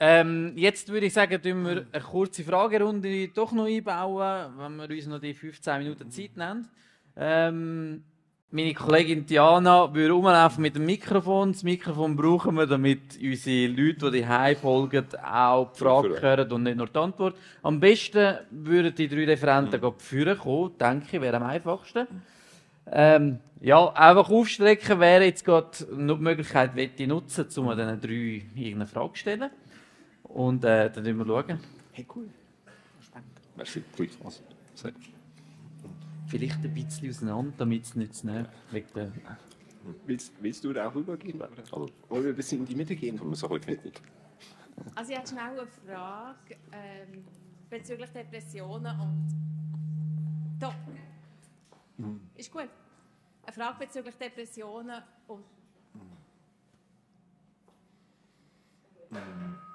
ähm, jetzt würde ich sagen, tun wir eine kurze Fragerunde doch noch einbauen, wenn wir uns noch die 15 Minuten Zeit nehmen. Ähm, meine Kollegin Diana würde rumlaufen mit dem Mikrofon. Das Mikrofon brauchen wir, damit unsere Leute, die hier folgen, auch die Frage hören und nicht nur die Antwort. Am besten würden die drei Referenten mhm. führen kommen, denke ich, wäre am einfachsten. Ähm, ja, einfach aufstrecken wäre jetzt gerade noch die Möglichkeit, ich nutzen, um diesen drei irgendeine Frage zu stellen. Und äh, dann schauen wir schauen. Hey, cool. Spannend. Merci, gut. Also, Vielleicht ein bisschen auseinander, damit es nicht zu nah der... Willst, willst du da auch rübergehen? Oder? Wollen wir ein bisschen in die Mitte gehen? Also ich habe schnell eine Frage ähm, bezüglich Depressionen und... Doch. Mhm. Ist gut. Eine Frage bezüglich Depressionen und... Mhm.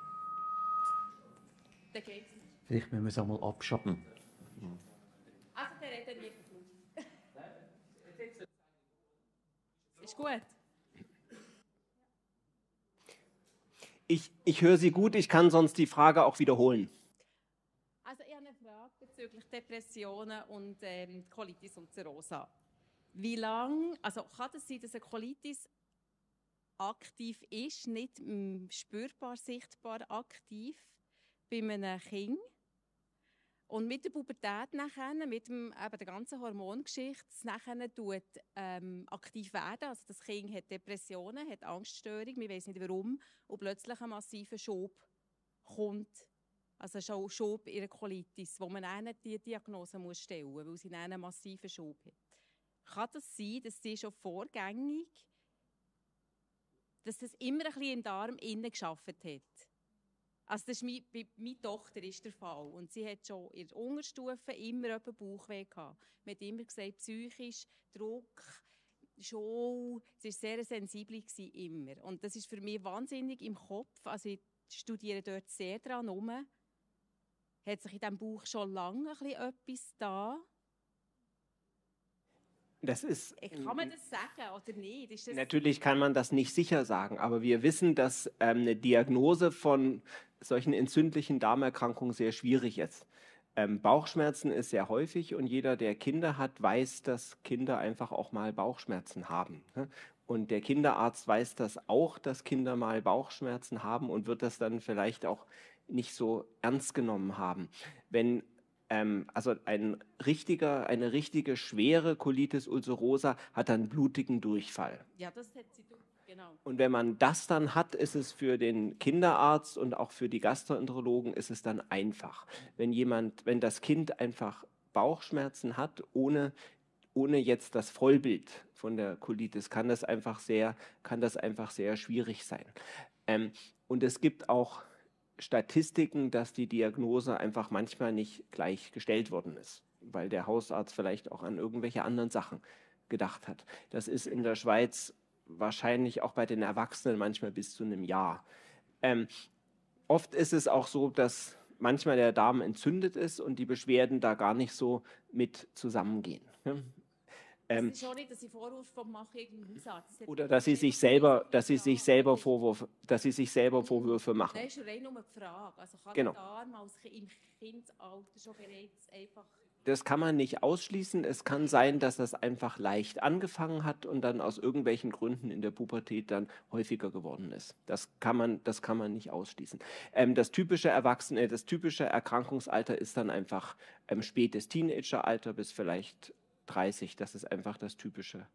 Dann geht's. Vielleicht müssen wir es einmal abschaffen. Mhm. Also, der redet nicht. Ist gut. Ich, ich höre Sie gut, ich kann sonst die Frage auch wiederholen. Also ich habe eine Frage bezüglich Depressionen und ähm, Colitis und Zirrhose. Wie lange, also kann es sein, dass eine Colitis aktiv ist, nicht spürbar, sichtbar aktiv bei einem Kind? Und mit der Pubertät nachher, mit dem, eben der ganzen Hormongeschichte, nachher tut, ähm, aktiv werden. Also das Kind hat Depressionen, hat Angststörung, wir wissen nicht warum, und plötzlich ein massiver Schub kommt. Also schon Schub in der Colitis, wo man dann die Diagnose muss stellen muss, weil sie einen massiven Schub hat. Kann das sein, dass sie schon vorgängig, dass das immer ein bisschen im Darm innen geschafft hat? Also das ist mein, bei meiner Tochter ist der Fall. Und sie hat schon in der Unterstufe immer einen Bauchweh gehabt. Man hat immer gesagt, psychisch, Druck, schon, sie war sehr sensibel gewesen, immer. Und das ist für mich wahnsinnig im Kopf. Also ich studiere dort sehr dran herum. Hat sich in diesem Bauch schon lange ein bisschen etwas da? Das ist, kann man das sagen oder nicht? natürlich kann man das nicht sicher sagen, aber wir wissen, dass ähm, eine Diagnose von solchen entzündlichen Darmerkrankungen sehr schwierig ist. Ähm, Bauchschmerzen ist sehr häufig und jeder, der Kinder hat, weiß, dass Kinder einfach auch mal Bauchschmerzen haben. Ne? Und der Kinderarzt weiß das auch, dass Kinder mal Bauchschmerzen haben und wird das dann vielleicht auch nicht so ernst genommen haben. Wenn ähm, also ein richtiger, eine richtige schwere Colitis ulcerosa hat dann blutigen Durchfall. Ja, das hätte sie Genau. Und wenn man das dann hat, ist es für den Kinderarzt und auch für die Gastroenterologen ist es dann einfach. Wenn jemand, wenn das Kind einfach Bauchschmerzen hat, ohne, ohne jetzt das Vollbild von der Colitis, kann das einfach sehr, kann das einfach sehr schwierig sein. Ähm, und es gibt auch Statistiken, dass die Diagnose einfach manchmal nicht gleich gestellt worden ist, weil der Hausarzt vielleicht auch an irgendwelche anderen Sachen gedacht hat. Das ist in der Schweiz wahrscheinlich auch bei den Erwachsenen manchmal bis zu einem Jahr. Ähm, oft ist es auch so, dass manchmal der Darm entzündet ist und die Beschwerden da gar nicht so mit zusammengehen. Ähm, das ist nicht, dass sie Vorwürfe machen irgendeinem Hausarzt. Oder dass sie sich selber, dass sie sich selber Vorwürfe, dass sie sich selber Vorwürfe machen. Das ist rein nur eine Frage. Also kann genau. der Darm als im Kindesalter schon bereits einfach das kann man nicht ausschließen. Es kann sein, dass das einfach leicht angefangen hat und dann aus irgendwelchen Gründen in der Pubertät dann häufiger geworden ist. Das kann man, das kann man nicht ausschließen. Ähm, das typische Erwachsene, das typische Erkrankungsalter ist dann einfach ähm, spätes Teenageralter bis vielleicht 30. Das ist einfach das typische.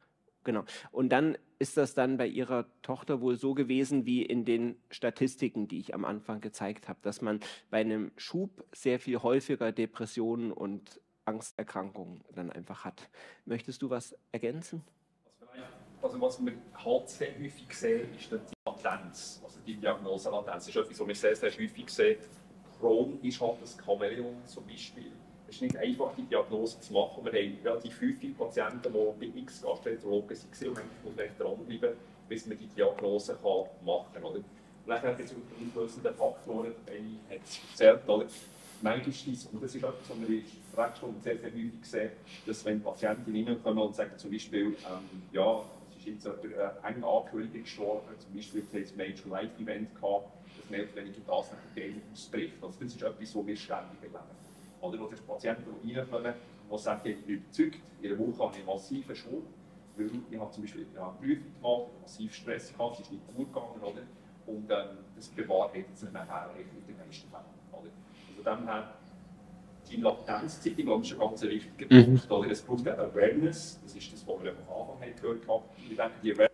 Genau. Und dann ist das dann bei ihrer Tochter wohl so gewesen wie in den Statistiken, die ich am Anfang gezeigt habe, dass man bei einem Schub sehr viel häufiger Depressionen und Angsterkrankung dann einfach hat. Möchtest du was ergänzen? Also was wir halt sehr häufig sehen, ist die Latenz, also die Diagnoselatenz. Das ist etwas, was wir sehr, sehr häufig sehen. Crohn ist halt das Chamäleon zum Beispiel. Ist nicht einfach, die Diagnose zu machen. Wir haben relativ häufig Patienten, die bei x Gastroenterologen waren und man muss vielleicht dranbleiben, bis man die Diagnose kann machen kann. Vielleicht gibt es auslösende Faktoren, eine hat es erzählt, oder? manchmal ist und das ist etwas, was wir in Sprechstunden sehr, sehr häufig sehen, dass wenn Patienten reinkommen und sagen zum Beispiel, ähm, ja, es ist jetzt jemand äh, eng Angehörige gestorben, zum Beispiel ein Major Life Event gehabt, dass mehr oder weniger das nach der ausbricht. Also das ist etwas, was wir ständig erleben. Oder wo Patienten reinkommen, die sagen, ich bin überzeugt, in einer Woche habe ich einen massiven Schwung, weil ich habe zum Beispiel eine Prüfung gemacht, massiv Stress gehabt, es ist nicht gut gegangen, oder? Und ähm, das bewahrheitet sich nachher in den meisten Fällen. Oder? Also dem her, die Latenzzeit, ich glaube, ist ein ganz wichtiger Punkt. Mhm. Oder? Es braucht eine Awareness, das ist das, was wir am Anfang gehört haben. Ich denke, die Awareness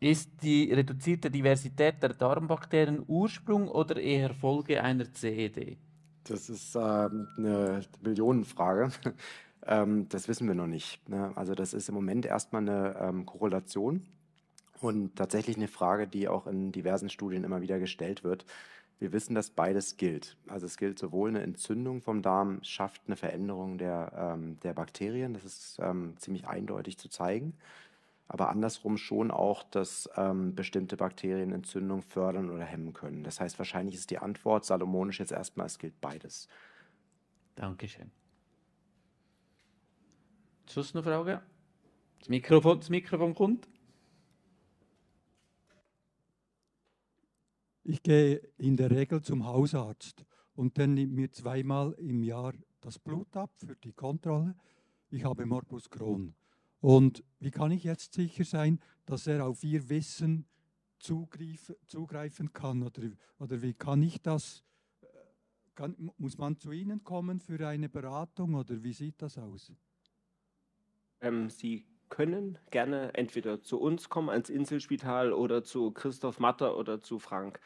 ist die reduzierte Diversität der Darmbakterien Ursprung oder eher Folge einer CED? Das ist äh, eine Millionenfrage. ähm, das wissen wir noch nicht. Ne? Also das ist im Moment erstmal eine ähm, Korrelation und tatsächlich eine Frage, die auch in diversen Studien immer wieder gestellt wird. Wir wissen, dass beides gilt. Also es gilt sowohl eine Entzündung vom Darm, schafft eine Veränderung der, ähm, der Bakterien, das ist ähm, ziemlich eindeutig zu zeigen, aber andersrum schon auch, dass ähm, bestimmte Bakterien Entzündung fördern oder hemmen können. Das heißt, wahrscheinlich ist die Antwort salomonisch jetzt erstmal, es gilt beides. Dankeschön. Schluss noch Frage? Das Mikrofon, das Mikrofon kommt. Ich gehe in der Regel zum Hausarzt und der nimmt mir zweimal im Jahr das Blut ab für die Kontrolle. Ich habe Morbus Crohn. Und wie kann ich jetzt sicher sein, dass er auf ihr Wissen zugriff, zugreifen kann? Oder, oder wie kann ich das? Äh, kann, muss man zu Ihnen kommen für eine Beratung oder wie sieht das aus? Ähm, Sie können gerne entweder zu uns kommen ans Inselspital oder zu Christoph Matter oder zu Frank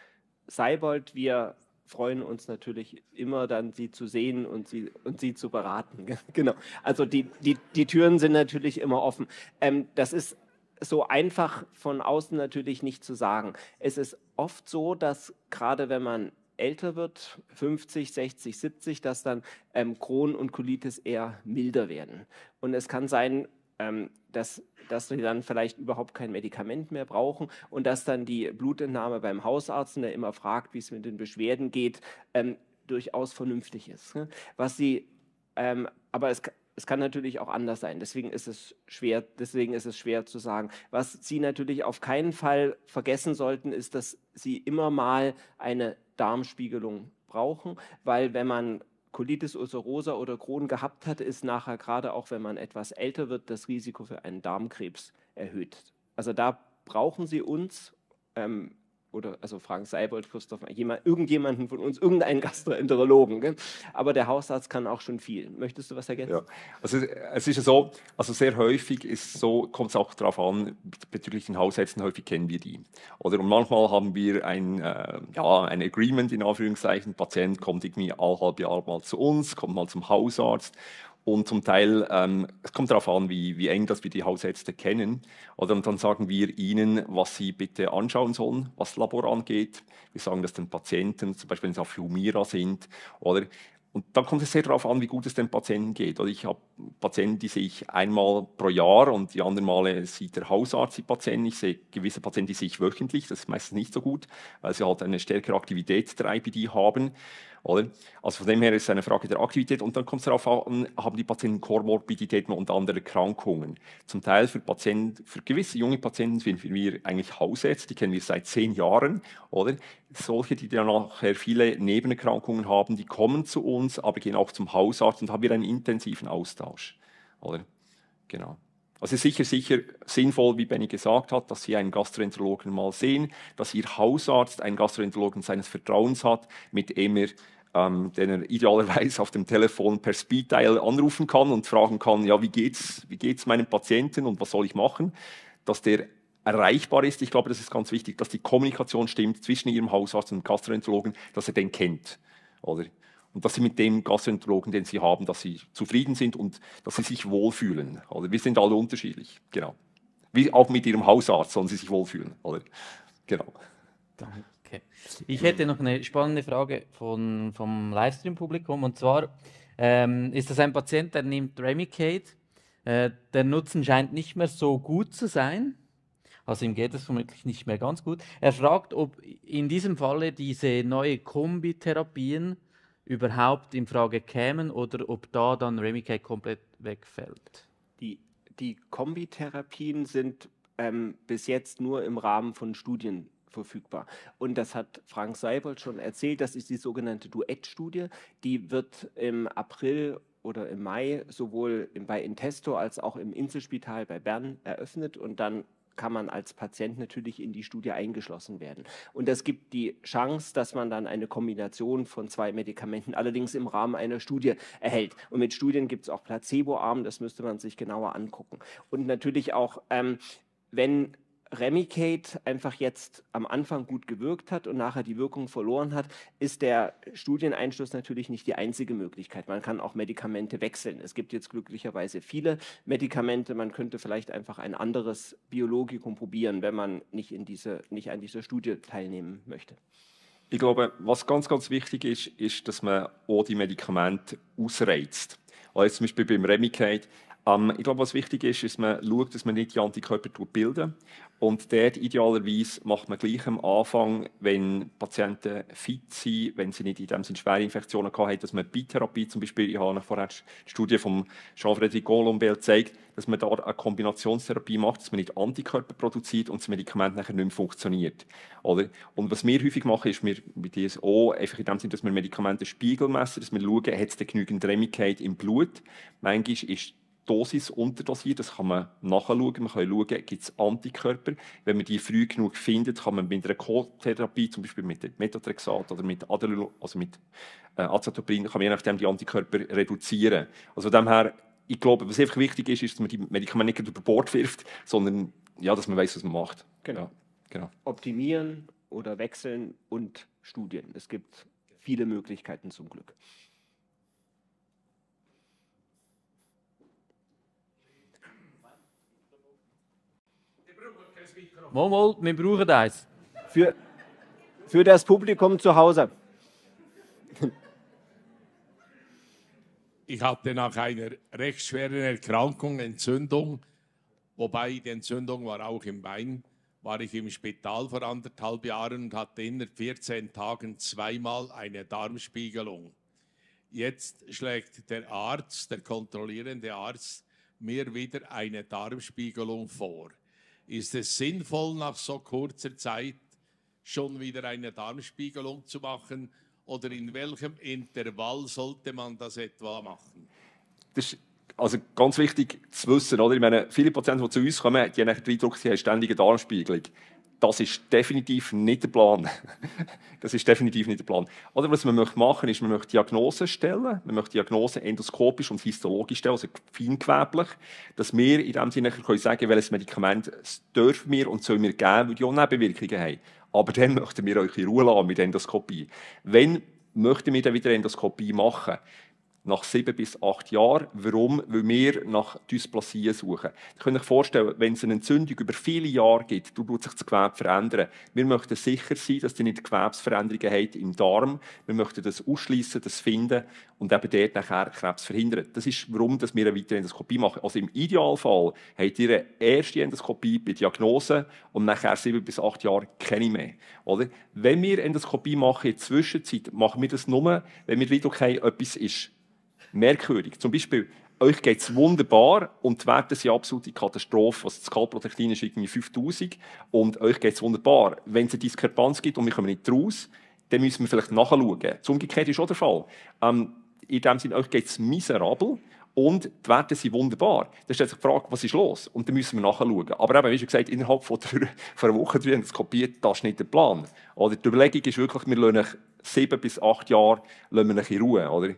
Seibold. Wir freuen uns natürlich immer dann, Sie zu sehen und Sie, und Sie zu beraten. genau. Also die, die, die Türen sind natürlich immer offen. Ähm, das ist so einfach von außen natürlich nicht zu sagen. Es ist oft so, dass gerade wenn man älter wird, 50, 60, 70, dass dann ähm, Crohn und Colitis eher milder werden. Und es kann sein, ähm, dass, dass sie dann vielleicht überhaupt kein Medikament mehr brauchen und dass dann die Blutentnahme beim Hausarzt, der immer fragt, wie es mit den Beschwerden geht, ähm, durchaus vernünftig ist. Ne? Was sie, ähm, aber es, es kann natürlich auch anders sein. Deswegen ist es schwer, deswegen ist es schwer zu sagen. Was Sie natürlich auf keinen Fall vergessen sollten, ist, dass Sie immer mal eine Darmspiegelung brauchen, weil wenn man Colitis ulcerosa oder Crohn gehabt hat, ist nachher gerade auch, wenn man etwas älter wird, das Risiko für einen Darmkrebs erhöht. Also da brauchen Sie uns ähm, oder also Frank Seibold, Christoph, jemand, irgendjemanden von uns, irgendeinen Gastroenterologen. Gell? Aber der Hausarzt kann auch schon viel. Möchtest du was ergänzen? Ja, also es ist ja so, also sehr häufig ist so, kommt es auch darauf an, bezüglich den Hausärzten, häufig kennen wir die. Oder und manchmal haben wir ein, äh, ja, ein Agreement in Anführungszeichen, Patient kommt irgendwie alle halbe Jahr mal zu uns, kommt mal zum Hausarzt und zum Teil, ähm, es kommt darauf an, wie, wie eng dass wir die Hausärzte kennen. Oder und dann sagen wir ihnen, was sie bitte anschauen sollen, was Labor angeht. Wir sagen das den Patienten, zum Beispiel wenn sie auf Humira sind. Oder und dann kommt es sehr darauf an, wie gut es dem Patienten geht. Oder ich habe Patienten, die sehe ich einmal pro Jahr und die anderen Male sieht der Hausarzt die Patienten. Ich sehe gewisse Patienten, die sehe ich wöchentlich. Das ist meistens nicht so gut, weil sie halt eine stärkere Aktivität der IBD haben. Oder? Also von dem her ist es eine Frage der Aktivität und dann kommt es darauf an, haben die Patienten Komorbiditäten und andere Erkrankungen. Zum Teil für Patienten, für gewisse junge Patienten finden wir eigentlich Hausärzte, die kennen wir seit zehn Jahren, oder? Solche, die dann nachher viele Nebenerkrankungen haben, die kommen zu uns, aber gehen auch zum Hausarzt und haben wir einen intensiven Austausch, oder? Genau. Also sicher, sicher sinnvoll, wie Benny gesagt hat, dass Sie einen Gastroenterologen mal sehen, dass Ihr Hausarzt einen Gastroenterologen seines Vertrauens hat, mit dem er ähm, den er idealerweise auf dem Telefon per Speed-Dial anrufen kann und fragen kann, ja, wie geht's, wie geht's meinem Patienten und was soll ich machen, dass der erreichbar ist. Ich glaube, das ist ganz wichtig, dass die Kommunikation stimmt zwischen Ihrem Hausarzt und dem Gastroenterologen, dass er den kennt. Oder? Und dass Sie mit dem Gastroenterologen, den Sie haben, dass Sie zufrieden sind und dass Sie sich wohlfühlen. Oder? Wir sind alle unterschiedlich. Genau. Wie auch mit Ihrem Hausarzt sollen Sie sich wohlfühlen. Oder? Genau. Danke. Ich hätte noch eine spannende Frage von, vom Livestream-Publikum. Und zwar ähm, ist das ein Patient, der nimmt Remicade. Äh, der Nutzen scheint nicht mehr so gut zu sein. Also ihm geht es vermutlich nicht mehr ganz gut. Er fragt, ob in diesem Falle diese neue Kombitherapien überhaupt in Frage kämen oder ob da dann Remicade komplett wegfällt. Die, die Kombitherapien sind ähm, bis jetzt nur im Rahmen von Studien verfügbar. Und das hat Frank Seibold schon erzählt, das ist die sogenannte Duettstudie. Die wird im April oder im Mai sowohl bei Intesto als auch im Inselspital bei Bern eröffnet und dann kann man als Patient natürlich in die Studie eingeschlossen werden. Und das gibt die Chance, dass man dann eine Kombination von zwei Medikamenten allerdings im Rahmen einer Studie erhält. Und mit Studien gibt es auch Placeboarm, das müsste man sich genauer angucken. Und natürlich auch, ähm, wenn Remicade einfach jetzt am Anfang gut gewirkt hat und nachher die Wirkung verloren hat, ist der Studieneinschluss natürlich nicht die einzige Möglichkeit. Man kann auch Medikamente wechseln. Es gibt jetzt glücklicherweise viele Medikamente. Man könnte vielleicht einfach ein anderes Biologikum probieren, wenn man nicht, in diese, nicht an dieser Studie teilnehmen möchte. Ich glaube, was ganz, ganz wichtig ist, ist, dass man auch die Medikamente ausreizt. Also zum Beispiel beim Remicade ähm, ich glaube, was wichtig ist, ist, dass man schaut, dass man nicht die Antikörper bilden. Und dort idealerweise macht man gleich am Anfang, wenn Patienten fit sind, wenn sie nicht in dem Sinne schwere Infektionen haben, dass man Bitherapie zum Beispiel, ich habe vorher die Studie von Jean-Frédéric Golombel gezeigt, dass man da eine Kombinationstherapie macht, dass man nicht Antikörper produziert und das Medikament nachher nicht mehr funktioniert. Oder? Und was wir häufig machen, ist, wir mit DSO einfach in dem Sinne, dass wir Medikamente spiegelmessen, dass wir schauen, hat es genügend Remicade im Blut. Manchmal ist Dosis unterdosiert, das kann man nachschauen. Man kann schauen, gibt es Antikörper. Wenn man die früh genug findet, kann man mit einer Co-Therapie, zum Beispiel mit Methotrexat oder mit, Adrenal, also mit äh, Azatoprin, kann man je nachdem die Antikörper reduzieren. Also von dem her, ich glaube, was einfach wichtig ist, ist, dass man die Medikamente nicht über Bord wirft, sondern ja, dass man weiß, was man macht. Genau. Ja, genau. Optimieren oder wechseln und Studien. Es gibt viele Möglichkeiten zum Glück. Mal, mal, wir brauchen eins. Für, für das Publikum zu Hause. Ich hatte nach einer recht schweren Erkrankung, Entzündung, wobei die Entzündung war auch im Bein, war ich im Spital vor anderthalb Jahren und hatte in 14 Tagen zweimal eine Darmspiegelung. Jetzt schlägt der Arzt, der kontrollierende Arzt, mir wieder eine Darmspiegelung vor. Ist es sinnvoll, nach so kurzer Zeit schon wieder eine Darmspiegelung zu machen? Oder in welchem Intervall sollte man das etwa machen? Das also ganz wichtig zu wissen. Oder? Ich meine, viele Patienten, die zu uns kommen, die haben den Eindruck, sie haben ständige Darmspiegelung das ist definitiv nicht der Plan. das ist definitiv nicht der Plan. Oder was man möchte machen, ist, man möchte Diagnose stellen. Man möchte Diagnose endoskopisch und histologisch stellen, also feinquäblich, dass wir in dem Sinne können sagen, welches Medikament dürfen wir und sollen wir geben, weil die auch Nebenwirkungen haben. Aber dann möchten wir euch in Ruhe lassen mit Endoskopie. Wenn möchten wir dann wieder Endoskopie machen, nach sieben bis acht Jahren. Warum? Weil wir nach Dysplasien suchen. Ihr könnt euch vorstellen, wenn es eine Entzündung über viele Jahre gibt, tut sich das Gewebe verändern. Wir möchten sicher sein, dass ihr nicht Gewebsveränderungen habt im Darm. Wir möchten das ausschließen, das finden und eben dort nachher Krebs verhindern. Das ist, warum wir eine weitere Endoskopie machen. Also im Idealfall habt ihr eine erste Endoskopie bei Diagnose und nachher sieben bis acht Jahre keine mehr. Oder? Wenn wir Endoskopie machen in der Zwischenzeit, machen wir das nur, wenn wir wieder okay, etwas ist merkwürdig. Zum Beispiel, euch geht es wunderbar und die Werte sind absolute Katastrophe. Also das Kalprotektin ist irgendwie 5000 und euch geht es wunderbar. Wenn es eine Diskrepanz gibt und wir kommen nicht raus, dann müssen wir vielleicht nachschauen. Das Umgekehrte ist auch der Fall. Ähm, in dem Sinne, euch geht es miserabel und die Werte sind wunderbar. Dann stellt sich die Frage, was ist los? Und dann müssen wir nachschauen. Aber eben, wie schon gesagt, innerhalb von, der, von einer Woche drin das kopiert, das ist nicht der Plan. Oder die Überlegung ist wirklich, wir lassen sieben bis acht Jahre lassen wir in Ruhe. Oder?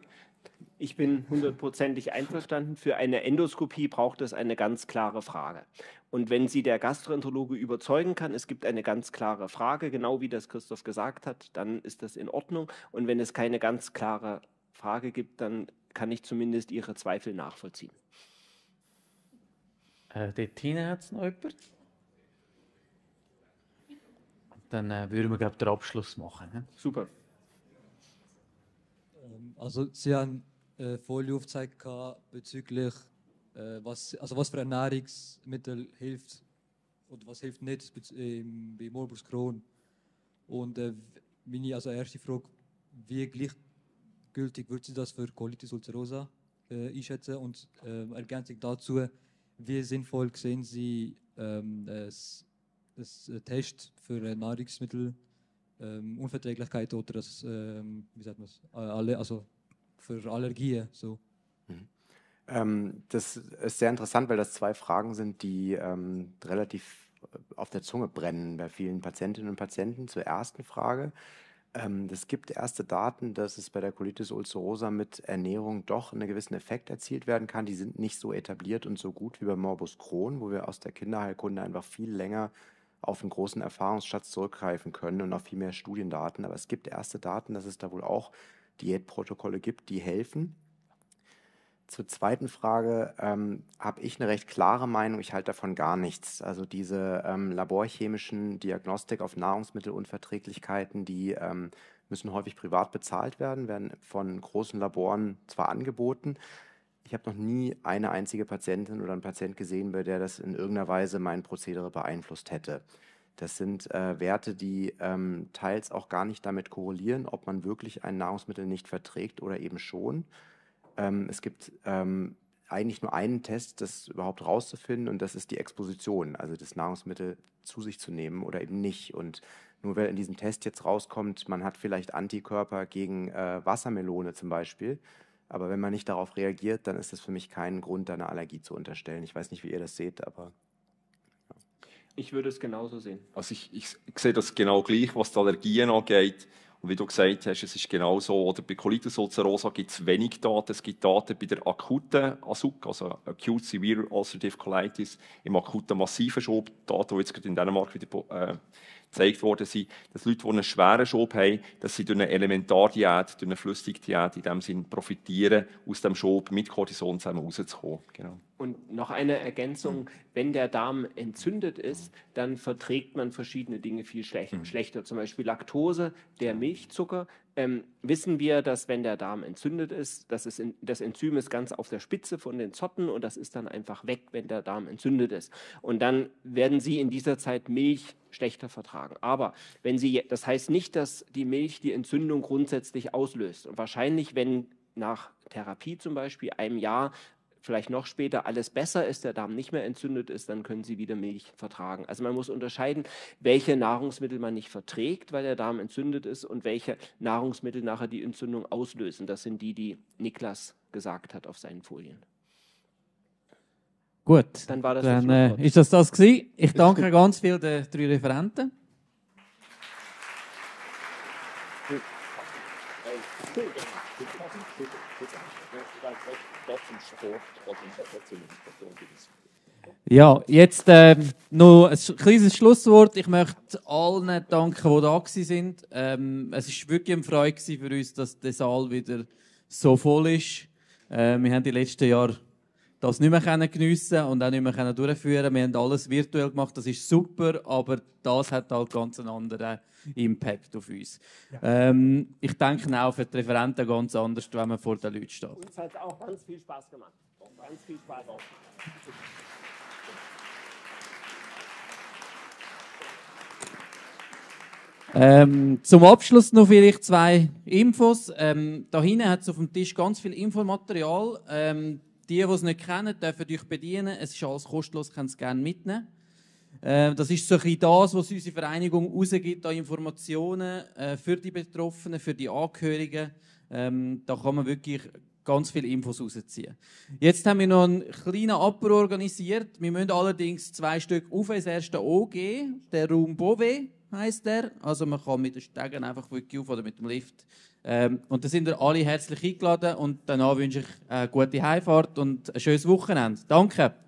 Ich bin hundertprozentig einverstanden. Für eine Endoskopie braucht es eine ganz klare Frage. Und wenn Sie der Gastroenterologe überzeugen kann, es gibt eine ganz klare Frage, genau wie das Christoph gesagt hat, dann ist das in Ordnung. Und wenn es keine ganz klare Frage gibt, dann kann ich zumindest Ihre Zweifel nachvollziehen. Äh, dort hinten hat es noch jemand. Dann äh, würden wir, glaube den Abschluss machen. Ne? Super. Ähm, also Sie haben äh, Folie aufgezeigt bezüglich, äh, was, also was für Ernährungsmittel hilft oder was hilft nicht ähm, bei Morbus Crohn. Und äh, meine also erste Frage, wie gleichgültig würden Sie das für Colitis ulcerosa äh, einschätzen? Und äh, Ergänzung dazu, wie sinnvoll sehen Sie ähm, das, das Test für Nahrungsmittel ähm, Unverträglichkeit oder das, ähm, wie sagt man alle, also für Allergien. So. Ähm, das ist sehr interessant, weil das zwei Fragen sind, die ähm, relativ auf der Zunge brennen bei vielen Patientinnen und Patienten. Zur ersten Frage. Ähm, es gibt erste Daten, dass es bei der Colitis ulcerosa mit Ernährung doch einen gewissen Effekt erzielt werden kann. Die sind nicht so etabliert und so gut wie bei Morbus Crohn, wo wir aus der Kinderheilkunde einfach viel länger auf einen großen Erfahrungsschatz zurückgreifen können und auf viel mehr Studiendaten. Aber es gibt erste Daten, dass es da wohl auch Diätprotokolle gibt, die helfen. Zur zweiten Frage ähm, habe ich eine recht klare Meinung. Ich halte davon gar nichts. Also diese ähm, laborchemischen Diagnostik auf Nahrungsmittelunverträglichkeiten, die ähm, müssen häufig privat bezahlt werden, werden von großen Laboren zwar angeboten. Ich habe noch nie eine einzige Patientin oder einen Patient gesehen, bei der das in irgendeiner Weise mein Prozedere beeinflusst hätte. Das sind äh, Werte, die ähm, teils auch gar nicht damit korrelieren, ob man wirklich ein Nahrungsmittel nicht verträgt oder eben schon. Ähm, es gibt ähm, eigentlich nur einen Test, das überhaupt rauszufinden, und das ist die Exposition, also das Nahrungsmittel zu sich zu nehmen oder eben nicht. Und nur weil in diesem Test jetzt rauskommt, man hat vielleicht Antikörper gegen äh, Wassermelone zum Beispiel, aber wenn man nicht darauf reagiert, dann ist das für mich kein Grund, eine Allergie zu unterstellen. Ich weiß nicht, wie ihr das seht, aber ich würde es genauso sehen. Also ich, ich, ich sehe das genau gleich, was die Allergien angeht. Und wie du gesagt hast, es ist genau so, oder bei Colitis ulcerosa gibt es wenig Daten. Es gibt Daten bei der akuten ASUC, also Acute Severe Ulcerative Colitis, im akuten massiven Schub, Daten, die jetzt gerade in Dänemark wieder äh, gezeigt worden sind, dass Leute, die einen schweren Schub haben, dass sie durch eine Elementardiät, durch eine Flüssigdiät in dem Sinn profitieren, aus dem Schub mit Cortison zusammen rauszukommen. Genau. Und noch eine Ergänzung, wenn der Darm entzündet ist, dann verträgt man verschiedene Dinge viel mhm. schlechter. Zum Beispiel Laktose, der Milchzucker, ähm, wissen wir, dass wenn der Darm entzündet ist, das, ist in, das Enzym ist ganz auf der Spitze von den Zotten und das ist dann einfach weg, wenn der Darm entzündet ist. Und dann werden Sie in dieser Zeit Milch schlechter vertragen. Aber wenn Sie, das heißt nicht, dass die Milch die Entzündung grundsätzlich auslöst. Und wahrscheinlich, wenn nach Therapie zum Beispiel einem Jahr vielleicht noch später alles besser ist, der Darm nicht mehr entzündet ist, dann können Sie wieder Milch vertragen. Also man muss unterscheiden, welche Nahrungsmittel man nicht verträgt, weil der Darm entzündet ist und welche Nahrungsmittel nachher die Entzündung auslösen. Das sind die, die Niklas gesagt hat auf seinen Folien. Gut, dann, war das dann äh, ist das das gewesen. Ich danke ganz viel den drei Referenten. Ja, jetzt äh, noch ein kleines Schlusswort. Ich möchte allen danken, die da sind. Ähm, es war wirklich eine Freude für uns, dass der Saal wieder so voll ist. Äh, wir haben die letzten Jahre das nicht mehr geniessen und auch nicht mehr durchführen Wir haben alles virtuell gemacht, das ist super, aber das hat halt ganz einen anderen Impact auf uns. Ja. Ähm, ich denke auch für die Referenten ganz anders, wenn man vor den Leuten steht. Uns hat auch ganz viel Spaß gemacht. Ganz viel Spaß auch. Ähm, zum Abschluss noch vielleicht zwei Infos. Ähm, da hinten hat es auf dem Tisch ganz viel Infomaterial. Ähm, die, die es nicht kennen, dürfen euch bedienen. Es ist alles kostenlos, können es gerne mitnehmen. Äh, das ist so ein das, was unsere Vereinigung rausgibt an Informationen äh, für die Betroffenen, für die Angehörigen. Ähm, da kann man wirklich ganz viele Infos rausziehen. Jetzt haben wir noch einen kleinen Abbau organisiert. Wir müssen allerdings zwei Stück auf ins erste OG, der Raum Bove heißt der. Also man kann mit den Stegen einfach wirklich auf oder mit dem Lift Ähm, und da sind ihr alle herzlich eingeladen und danach wünsche ich eine gute Heimfahrt und ein schönes Wochenende. Danke.